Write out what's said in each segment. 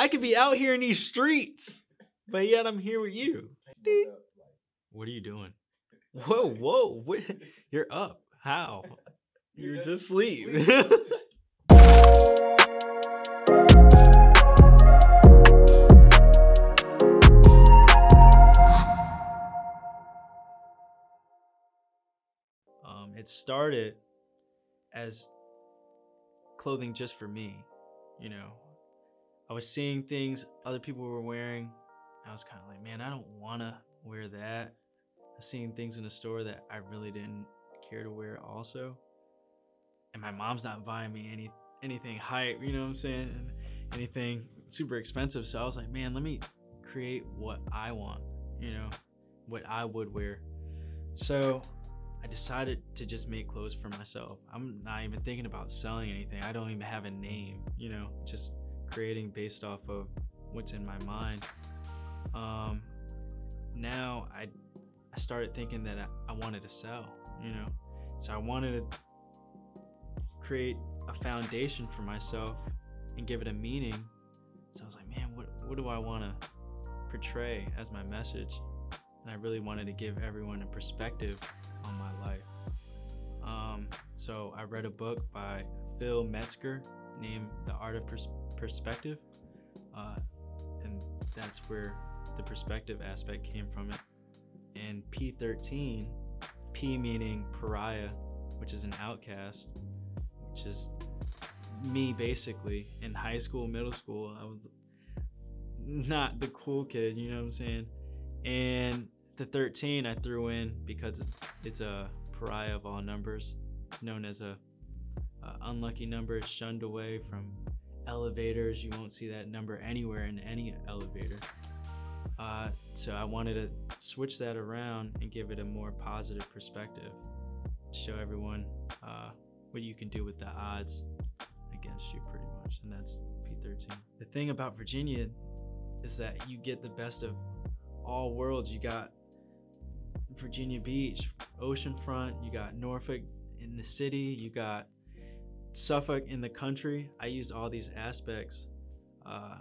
I could be out here in these streets, but yet I'm here with you. What are you doing? Whoa, whoa! What? You're up. How? You're just asleep. um, it started as clothing just for me. You know, I was seeing things other people were wearing. I was kind of like, man, I don't want to wear that. I things in the store that I really didn't care to wear also. And my mom's not buying me any anything hype, you know what I'm saying? Anything super expensive. So I was like, man, let me create what I want, you know, what I would wear. So I decided to just make clothes for myself. I'm not even thinking about selling anything. I don't even have a name, you know, just creating based off of what's in my mind. Um, now I, I started thinking that I, I wanted to sell, you know, so I wanted to create a foundation for myself and give it a meaning. So I was like, man, what, what do I want to portray as my message? And I really wanted to give everyone a perspective on my life. Um, so I read a book by Phil Metzger named The Art of Pers- Perspective. Uh, and that's where the perspective aspect came from it. And P13, P meaning pariah, which is an outcast, which is me basically in high school, middle school. I was not the cool kid, you know what I'm saying? And the 13 I threw in because it's a pariah of all numbers. It's known as a, a unlucky number. It's shunned away from elevators. You won't see that number anywhere in any elevator. Uh, so I wanted to switch that around and give it a more positive perspective. Show everyone uh, what you can do with the odds against you, pretty much. And that's P13. The thing about Virginia is that you get the best of all worlds. You got Virginia Beach, oceanfront, you got Norfolk in the city, you got Suffolk in the country. I used all these aspects uh,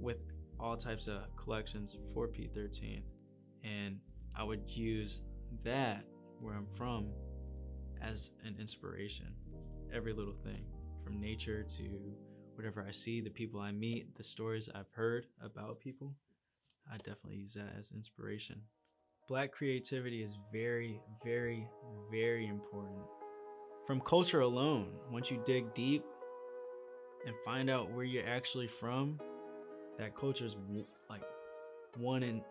with all types of collections for P13. And I would use that where I'm from as an inspiration. Every little thing from nature to whatever I see, the people I meet, the stories I've heard about people. I definitely use that as inspiration. Black creativity is very, very, very important. From culture alone, once you dig deep and find out where you're actually from, that culture is like one in,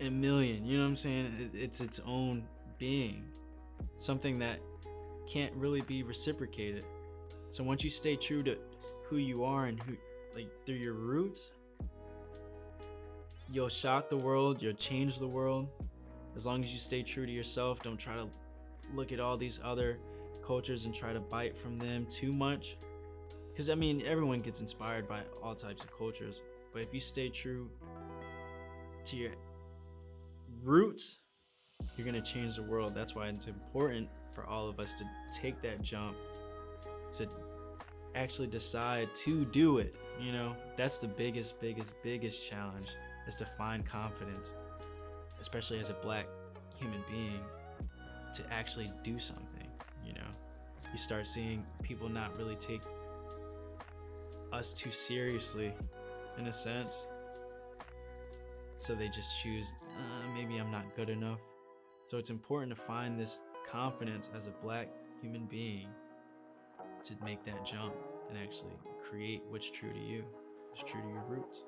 a million. You know what I'm saying? It's its own being, something that can't really be reciprocated. So once you stay true to who you are and who, like, through your roots, you'll shock the world, you'll change the world. As long as you stay true to yourself, don't try to look at all these other cultures and try to bite from them too much. Because, I mean, everyone gets inspired by all types of cultures. But if you stay true to your roots, you're going to change the world. That's why it's important for all of us to take that jump, to actually decide to do it. You know, that's the biggest, biggest, biggest challenge is to find confidence, especially as a black human being, to actually do something. You know, you start seeing people not really take us too seriously in a sense. So they just choose, uh, maybe I'm not good enough. So it's important to find this confidence as a black human being to make that jump and actually create what's true to you, what's true to your roots.